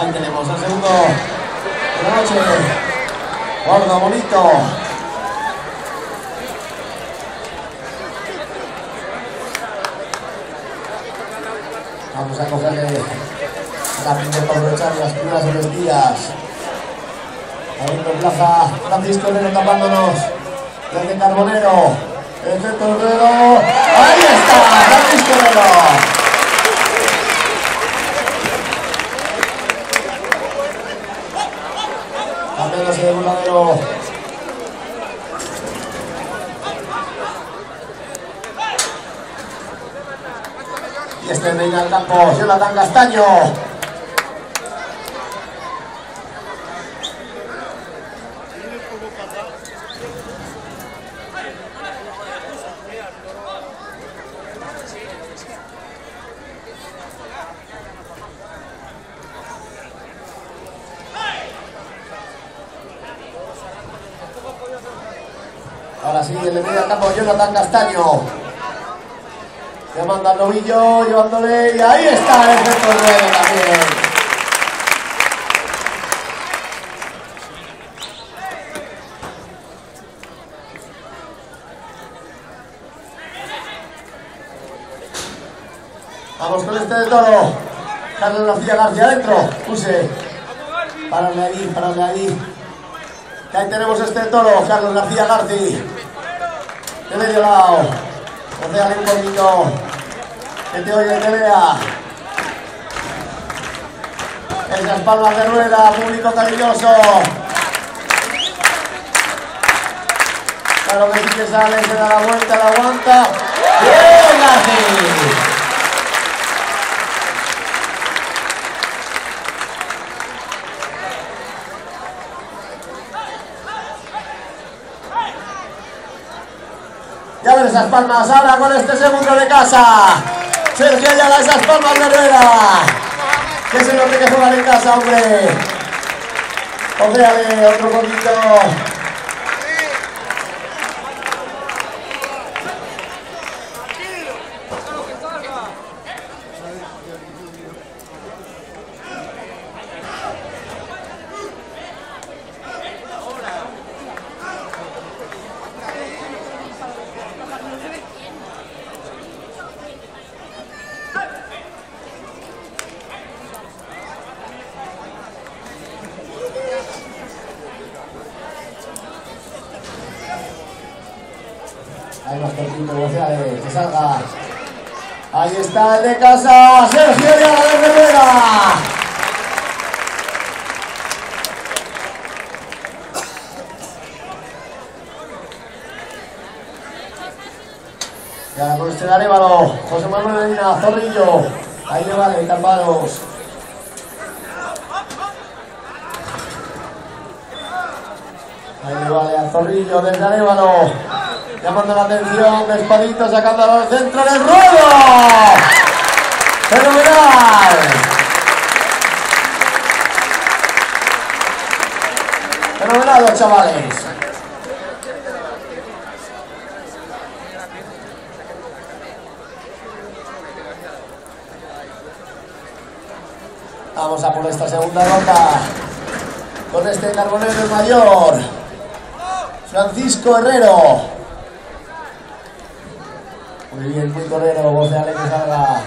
Ahí tenemos el segundo de la noche. Bonito. Vamos a cogerle rápido para aprovechar las primeras embestidas. Abriendo plaza Francisco Herrero tapándonos desde Carbonero. Efecto Herrero. Ahí está, Francisco Herrero. De. Y este reina al campo, Jonathan Castaño. Ahora sí, el medio campo, Jonathan Castaño. Le manda el novillo, llevándole, y ahí está el efecto nuevo también. Vamos con este de toro. Carlos García García adentro. Puse. Pararle ahí, pararle ahí. Que ahí tenemos este toro, Carlos García García. De medio lado. Oceale un poquito. Que te oiga y te vea. Esas palmas de rueda, público cariñoso. Claro que sí que sale, se da la vuelta, la aguanta. ¡Bien, García! Esas palmas ahora con este segundo de casa. Sergio ya da esas palmas de rueda. Que se note que jugar en casa, hombre. Ojéale otro poquito. Va cortito, González, que salga. Ahí está el de casa, Sergio de Rivera. Ya con este Arévalo, José Manuel Medina, Zorrillo. Ahí le vale, tapados. Ahí le vale a Zorrillo desde Arévalo. Llamando la atención, Despadito sacándolo al centro del ruedo. ¡Fenomenal! Fenomenal chavales. Vamos a por esta segunda ronda con este carbonero mayor, Francisco Herrero. Muy bien, muy torero, voz de Ale que salga.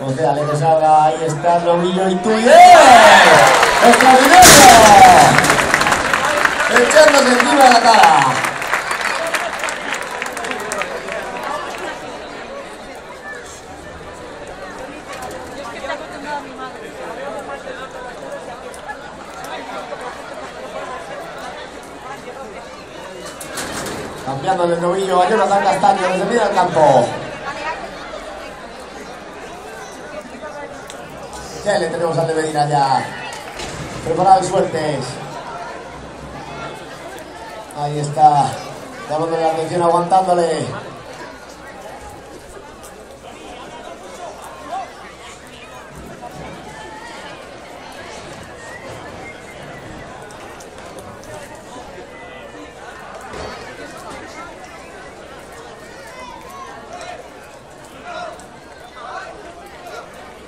Voz de Ale que salga, ahí está el novillo y tú y ¡Extraordinario! Echándose encima de la cara. Cambiando el novillo a Jonathan Castaño desde medio del campo. Ya le tenemos al de Medina ya. Preparado y suertes. Ahí está. Dándole la atención, aguantándole.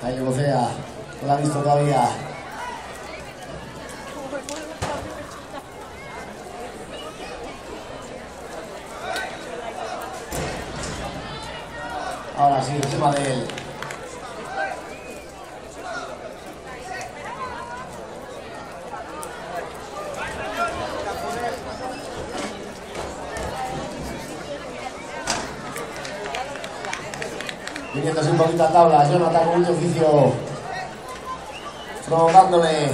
Ahí le vocea. No la ha visto todavía. Ahora sí, encima de él. Viniéndose un poquito a tabla, Jonathan con mucho oficio. Provocándole.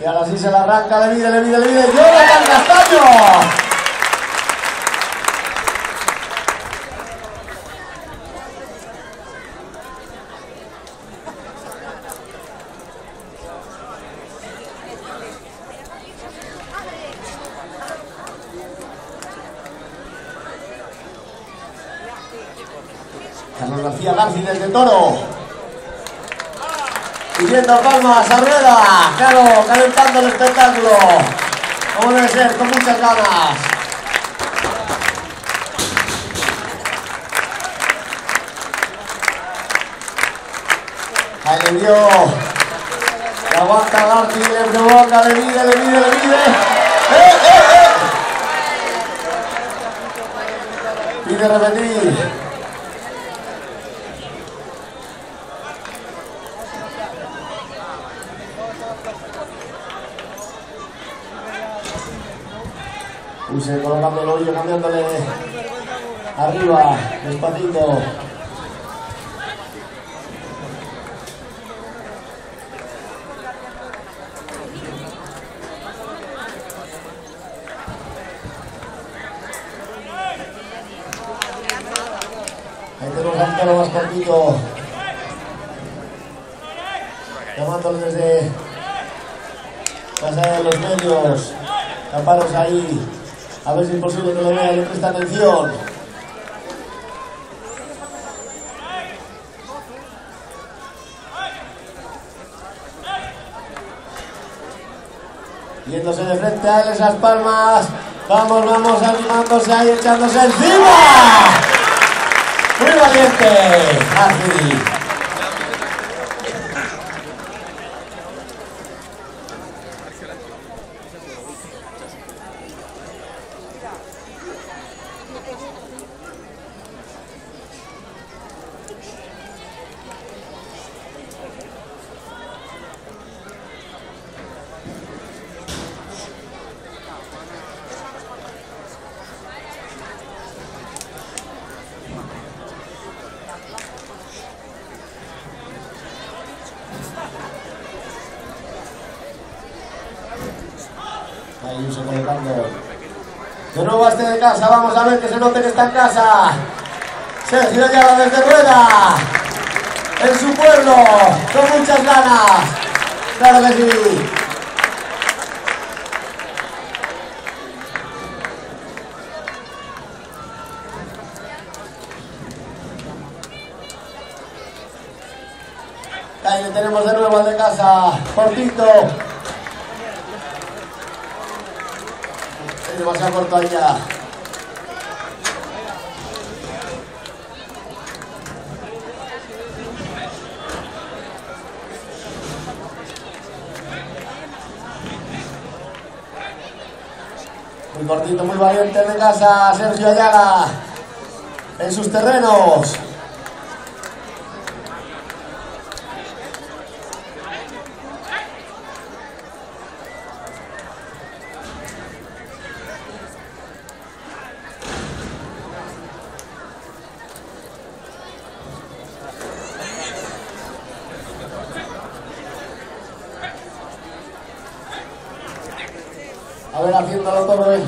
Y ahora sí se la arranca, le mide, le mide, le mide. ¡Jonathan Castaño! Carlos García Garci desde Toro. Pidiendo palmas a rueda. Claro, calentando el espectáculo. Como debe ser, con muchas ganas. Ahí le dio. Le aguanta Garci, le provoca, le mide, le mide, le mide. ¡Eh, eh, eh! Pide repetir. Colocando el oído, cambiándole arriba, despacito. Ahí tenemos a un toro más cortito. Llamándole desde casa de los medios. Taparos ahí. A ver si es posible que lo vea y le preste atención. Yéndose de frente a él esas palmas. Vamos, vamos, animándose ahí, echándose encima. Muy valiente, así. Ahí se colocando. Este de casa, vamos a ver que se note que está casa. Sergio Ayala desde Rueda. En su pueblo, con muchas ganas. Claro que sí. Ahí tenemos de nuevo al de casa, cortito. Es demasiado corto allá. Muy cortito, muy valiente de casa, Sergio Ayala. En sus terrenos. A ver, haciéndolo todo él.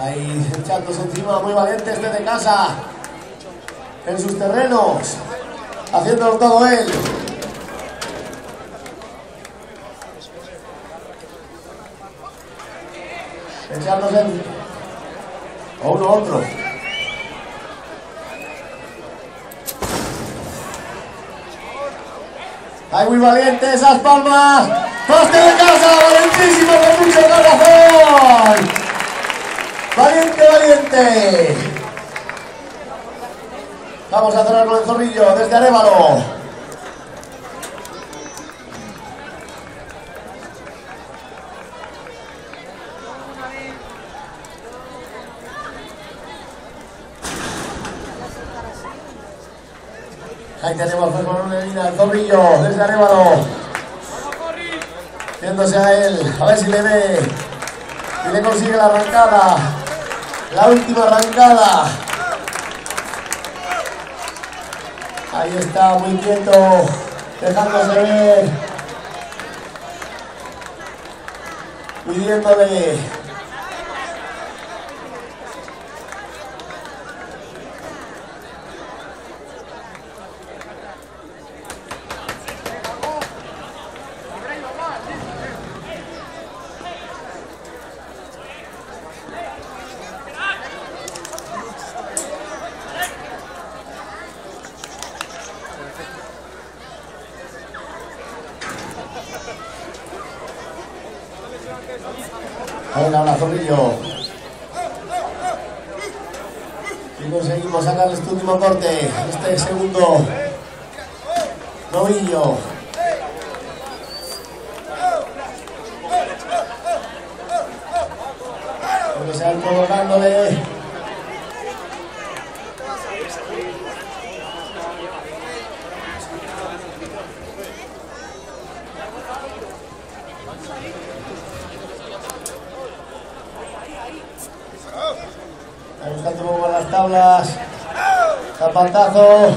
Ahí echándose encima, muy valiente este de casa. En sus terrenos. Haciéndolo todo él. echándose a uno a otro. ¡Ay, muy valiente esas palmas! ¡Poste de casa! ¡Valentísimo con mucho corazón! ¡Valiente, valiente! Vamos a cerrar con el zorrillo desde Arévalo. Tenemos pues con una línea, el zorrillo desde Arévalo. Viéndose a él, a ver si le ve y le consigue la arrancada. La última arrancada. Ahí está, muy quieto, dejándose ver. Pidiéndole ahora Zorrillo. Y conseguimos sacar este último corte, este segundo novillo. Porque se van colocándole. Está buscando un poco las tablas. Zapatazo.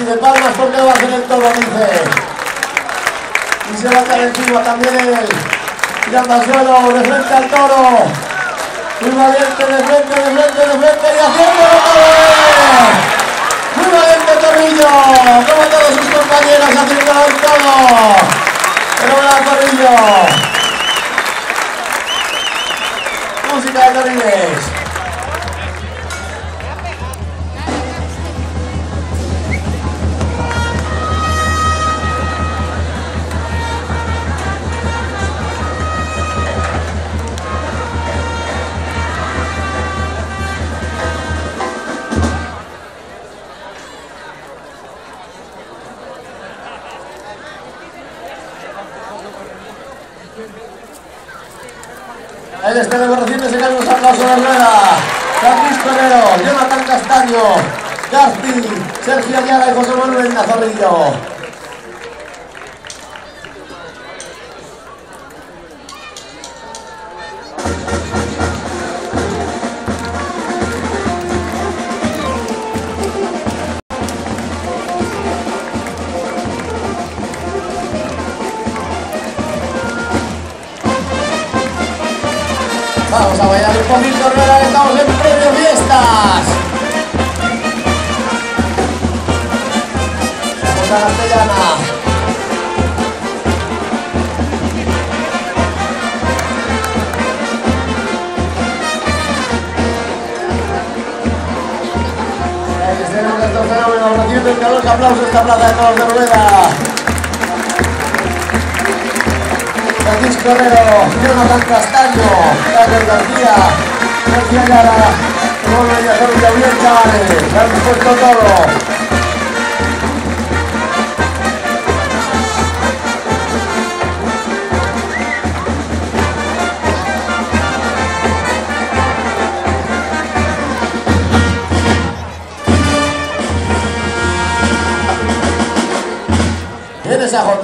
Y de palmas porque va a hacer el toro, dice. Y se va a caer encima también él. Tirando al suelo, de frente al toro. Muy valiente, de frente, de frente, de frente y haciéndolo todo. Muy valiente Torrillo, como todos sus compañeros haciéndolo todo. Pero bueno, Torrillo. Música de Torrilles. El estreno recibe se cae los aplausos de rueda. Francisco Herrero, Jonathan Castaño, Gaspi, Sergio Ayala y José Manuel Nazorrillo. Vamos a bailar un poquito, Rueda, que estamos en premio fiestas. Vamos a Castellana. Tercer recibe el calor que aplauso esta plaza de toros de Rueda. Francisco Herrero, Jonathan Castaño, Carlos García, Sergio Ayala, Pablo Villazón y Gabriel Chavales, han dispuesto todo. Esa J.